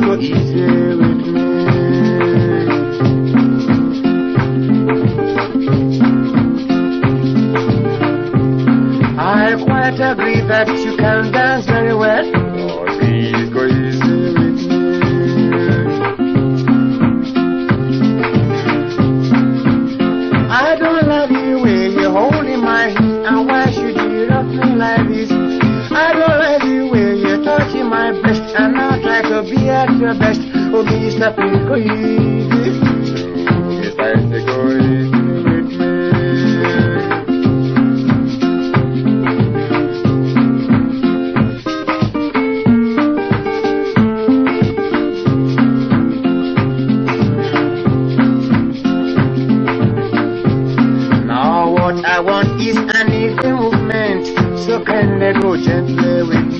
go easy with me. I quite agree that you can dance very well. Easy with me. I don't love you my hand, and why should you me like this? I don't love you my breast, and try to be at your best. Oh, Mr. Please go easy. If I say go easy with me. Now what I want is an easy movement, so can they go gently with me?